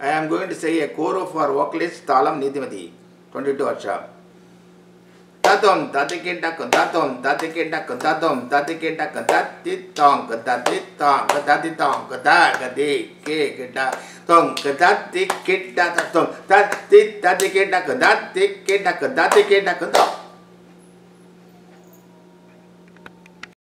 I am going to say a choro for vocalist Talam Nidhimati, 22 Arsha. Tatom, tatikita, tatom, tatikita, tatom, tatikita, tatitong, tatitong, tatitong, tatagati, kikita, tong, tatikita, tatom, tatit, tatikita, tatikita, tatikita, tatom,